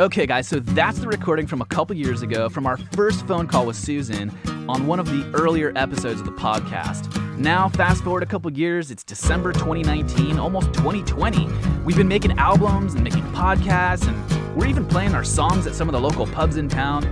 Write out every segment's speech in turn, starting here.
Okay, guys, so that's the recording from a couple years ago from our first phone call with Susan on one of the earlier episodes of the podcast. Now, fast forward a couple years, it's December 2019, almost 2020. We've been making albums and making podcasts, and we're even playing our songs at some of the local pubs in town.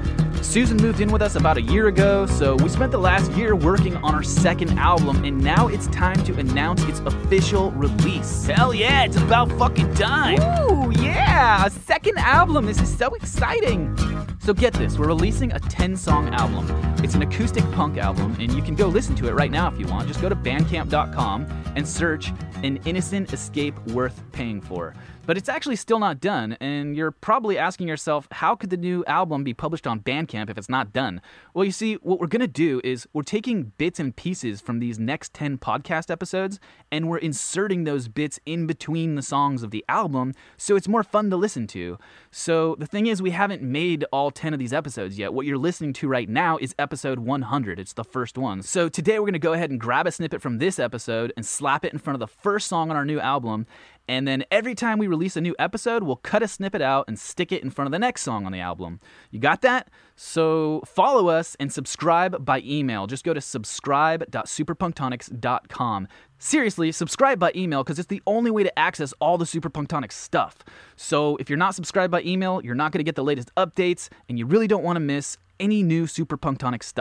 Susan moved in with us about a year ago, so we spent the last year working on our second album, and now it's time to announce its official release. Hell yeah, it's about fucking time! Ooh, yeah! A second album! This is so exciting! So get this, we're releasing a 10 song album. It's an acoustic punk album, and you can go listen to it right now if you want. Just go to bandcamp.com and search An Innocent Escape Worth Paying For. But it's actually still not done, and you're probably asking yourself, how could the new album be published on Bandcamp if it's not done? Well, you see, what we're gonna do is we're taking bits and pieces from these next 10 podcast episodes, and we're inserting those bits in between the songs of the album so it's more fun to listen to. So the thing is, we haven't made all 10 of these episodes yet. What you're listening to right now is episode 100, it's the first one. So today we're gonna go ahead and grab a snippet from this episode and slap it in front of the first song on our new album. And then every time we release a new episode, we'll cut a snippet out and stick it in front of the next song on the album. You got that? So follow us and subscribe by email. Just go to subscribe.xuperpunktonix.com. Seriously, subscribe by email because it's the only way to access all the XuperpunktoniX stuff. So if you're not subscribed by email, you're not going to get the latest updates, and you really don't want to miss any new XuperpunktoniX stuff.